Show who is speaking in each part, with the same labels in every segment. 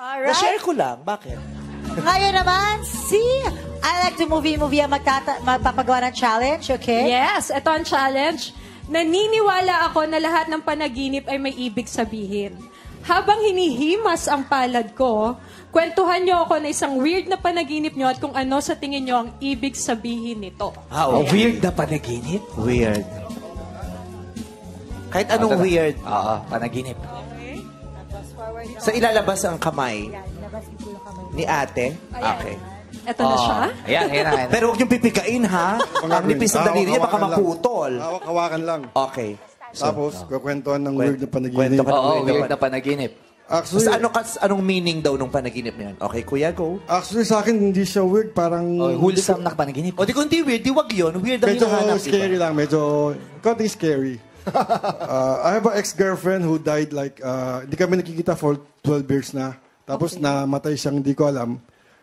Speaker 1: Alright.
Speaker 2: Na-share ko lang. Bakit?
Speaker 1: Ngayon naman, si I like to movie movie ang magtata- magpapagawa ng challenge, okay?
Speaker 3: Yes, ito ang challenge. Naniniwala ako na lahat ng panaginip ay may ibig sabihin. Habang hinihimas ang palad ko, kwentuhan niyo ako na isang weird na panaginip niyo at kung ano sa tingin niyo ang ibig sabihin nito.
Speaker 2: Ah,
Speaker 4: Oh,
Speaker 2: okay.
Speaker 4: weird na panaginip.
Speaker 2: Weird. Kahit anong
Speaker 4: Tara.
Speaker 2: weird.
Speaker 4: Oo, panaginip.
Speaker 2: So, ilalabas ang kamay ni ate. Okay.
Speaker 3: Ito na siya.
Speaker 4: Oo. Ayan, ayan, ayan.
Speaker 2: Pero huwag niyong pipikain, ha? ang nipis ng daliri niya, baka
Speaker 5: Hawak-hawakan lang.
Speaker 2: maputol.
Speaker 5: Hawak-hawakan lang.
Speaker 2: Okay.
Speaker 5: Tapos, kukwentuhan ng weird na
Speaker 2: Kwento
Speaker 5: panaginip.
Speaker 2: ka ng
Speaker 4: Oo,
Speaker 2: weird na
Speaker 4: weird na panaginip.
Speaker 5: Actually,
Speaker 2: Sa ano, kas, anong meaning daw nung panaginip niyan? Okay, kuya, go.
Speaker 5: actually sa akin, hindi siya weird. Parang...
Speaker 4: Oh, wholesome na panaginip.
Speaker 2: O di kung di weird, di wag yun. Weird ang
Speaker 5: Medyo
Speaker 2: hinahanap, di ba?
Speaker 5: scary lang. Medyo... Konti scary. Uh, I have an ex-girlfriend who died like... Uh, hindi kami nakikita for 12 years na. Tapos namatay siyang hindi ko alam.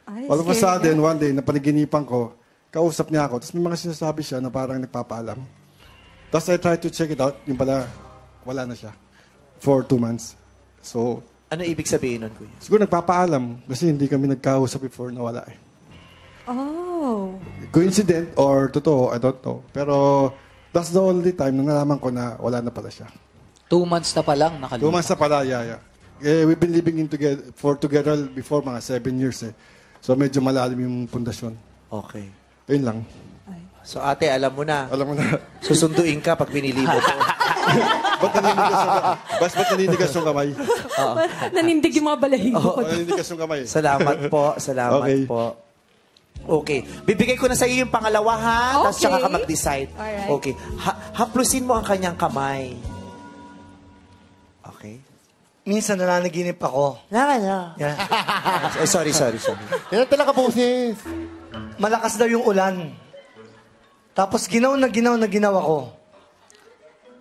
Speaker 3: Ay,
Speaker 5: All of a sudden, one day, napanaginipan ko, kausap niya ako. Tapos may mga sinasabi siya na parang nagpapaalam. Tapos I tried to check it out. Yung pala, wala na siya. For two months. So,
Speaker 2: Ano ibig sabihin nun, kuya?
Speaker 5: siguro nagpapaalam. Kasi hindi kami nagkausap before na wala eh.
Speaker 3: Oh.
Speaker 5: Coincident or totoo, I don't know. Pero that's the only time na nalaman ko na wala na pala siya.
Speaker 4: Two months na pa lang,
Speaker 5: Two
Speaker 4: nakalimutan.
Speaker 5: months na pala, yeah, yeah. Eh, we've been living in together, for together before mga seven years eh. So medyo malalim yung pundasyon.
Speaker 2: Okay.
Speaker 5: Ayun lang.
Speaker 2: So ate, alam mo na.
Speaker 5: Alam mo na.
Speaker 2: Susunduin ka pag binili mo to.
Speaker 5: ba't naninigas yung? Bas, ba't naninigas yung kamay?
Speaker 3: Nanindig yung mga balahibo ko.
Speaker 5: Ba't naninigas yung kamay?
Speaker 2: Salamat po. Salamat
Speaker 5: Okay.
Speaker 2: po. Okay. Bibigay ko na sa iyo yung pangalawa, ha? Tapos
Speaker 3: Okay.
Speaker 2: tsaka ka mag-decide.
Speaker 3: Alright.
Speaker 2: Okay. Ha- haplusin mo ang kanyang kamay. Okay.
Speaker 6: Minsan nananaginip ako.
Speaker 2: Nakala.
Speaker 6: Yan.
Speaker 2: Eh, sorry, sorry, sorry.
Speaker 6: Yan talaga boses. Malakas daw yung ulan. Tapos ginaw na ginaw na ginaw ako.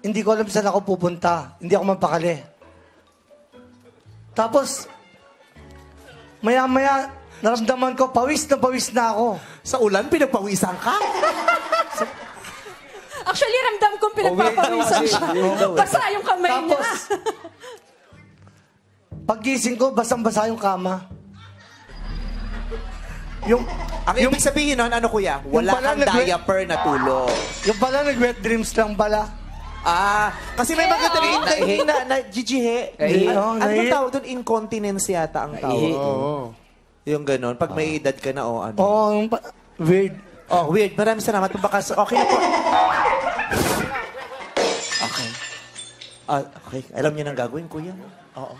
Speaker 6: Hindi ko alam saan ako pupunta. Hindi ako mapakali. Tapos, maya-maya, naramdaman ko, pawis na pawis na ako.
Speaker 2: Sa ulan, pinagpawisan ka?
Speaker 3: Actually, ramdam kong pinagpapawisan siya. Basa yung kamay niya.
Speaker 6: Tapos, paggising ko, basang-basa yung kama. Yung,
Speaker 2: Ang ibig sabihin nun, ano kuya? Wala
Speaker 6: pala
Speaker 2: kang
Speaker 6: nag-
Speaker 2: diaper na tulog.
Speaker 6: yung pala, nag-wet dreams lang pala.
Speaker 2: Ah, kasi may mga ganun na, na, na, na, gigihe.
Speaker 4: Naihi.
Speaker 2: Ano, ano bang tawag doon? Incontinence yata ang tawag. Yung ganun. Pag may edad ka na, o ano.
Speaker 6: Oo, yung pa- weird.
Speaker 2: Oh, weird. Maraming salamat. Baka, okay na po. Okay. Ah, okay. Alam niyo nang gagawin, kuya. Oo.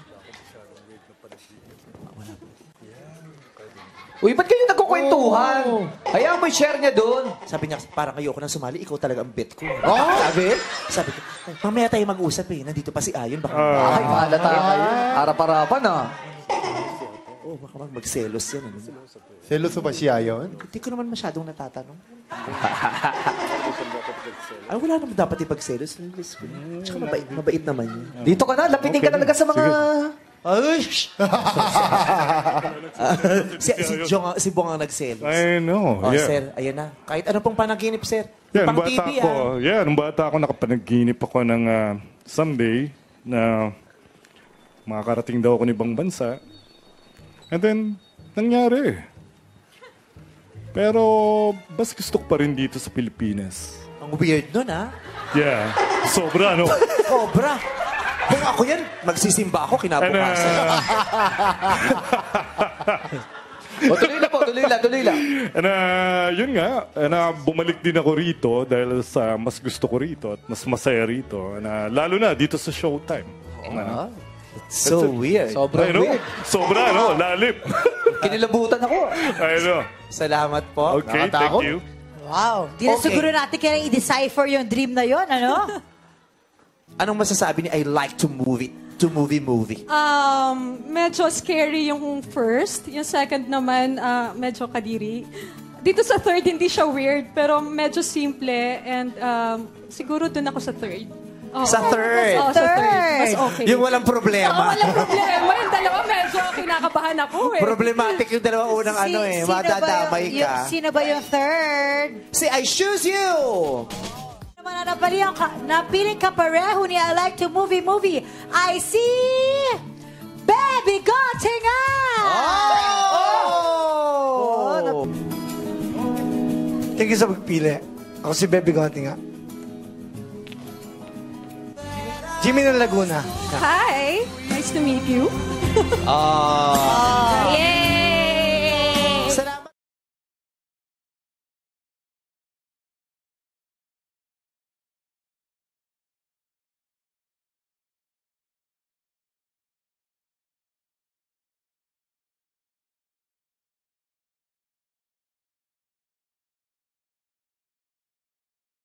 Speaker 4: Uy, ba't kayo nagkukwentuhan? Hayaan mo i-share niya doon.
Speaker 2: Sabi niya, parang ayoko nang sumali. Ikaw talaga ang bet ko.
Speaker 4: Oh? Sabi?
Speaker 2: Sabi ko, "Ay, mamaya tayo mag-usap eh. Nandito pa si Ayon. Baka,
Speaker 4: Ay, mahalata kayo. Harap-harapan ah.
Speaker 2: Oh, baka mag- magselos yan. Ano?
Speaker 7: Seloso ba siya yun?
Speaker 2: Hindi ko naman masyadong natatanong. Ay, wala naman dapat ipagselos. Tsaka mabait, mabait naman yun.
Speaker 4: Dito ka na, lapitin ka talaga sa mga...
Speaker 2: Ay! shh! si, si, Jong, si Bong ang nagselos.
Speaker 7: I know,
Speaker 2: Oh,
Speaker 7: yeah.
Speaker 2: sir, ayan na. Kahit ano pong panaginip, sir.
Speaker 7: Yeah,
Speaker 2: Pang
Speaker 7: bata
Speaker 2: TV,
Speaker 7: ako,
Speaker 2: ah.
Speaker 7: yeah, nung bata ako, nakapanaginip ako ng ah, someday na makakarating daw ako ng ibang bansa. And then, nangyari. Pero, bas gusto ko pa rin dito sa Pilipinas.
Speaker 2: Ang weird nun, ah.
Speaker 7: Yeah, sobra, no?
Speaker 2: Cobra. Kung ako yan, magsisimba ako
Speaker 7: And,
Speaker 2: kinabukasan.
Speaker 7: ah,
Speaker 4: O, tuloy na po, tuloy lang, tuloy lang.
Speaker 7: and, ah, yun nga, and, ah, bumalik din ako rito dahil sa mas gusto ko rito at mas masaya rito. And, ah, lalo na dito sa Showtime. Ano?
Speaker 2: so weird.
Speaker 4: Sobrang
Speaker 7: I know,
Speaker 4: weird.
Speaker 7: sobra, no? Lalim.
Speaker 4: Kinilabutan ako.
Speaker 7: I know.
Speaker 2: Salamat po.
Speaker 7: Okay, thank
Speaker 4: Nakatakot.
Speaker 7: you.
Speaker 1: Wow. Di na
Speaker 2: Okay.
Speaker 1: siguro natin kailangan i-decipher yung dream na yon, ano?
Speaker 2: Anong masasabi ni I like to move it? To movie movie.
Speaker 3: Um, medyo scary yung first. Yung second naman, ah, medyo kadiri. Dito sa third, hindi siya weird, pero medyo simple. And um, siguro dun ako sa third.
Speaker 2: Sa third.
Speaker 3: Oo, sa third. Mas okay.
Speaker 2: Yung walang
Speaker 3: Oo,
Speaker 2: problema.
Speaker 3: walang problema. Yung dalawa medyo kinakabahan ako eh.
Speaker 2: Problematic yung dalawa unang ano eh.
Speaker 1: sino ba
Speaker 2: Madadamay
Speaker 1: yung-
Speaker 2: ka.
Speaker 1: sino ba yung third?
Speaker 2: Si I choose you!
Speaker 1: Naman na napilihan ka, napiling ka pareho ni I Like to Movie Movie. I see Baby Gotinga! Oh! Oh, oh!
Speaker 6: oh Thank you sa pagpili. Ako si Bebe Gonti nga. Jimmy ng Laguna.
Speaker 3: Hi! Nice to meet you.
Speaker 2: Ah.
Speaker 3: Yay!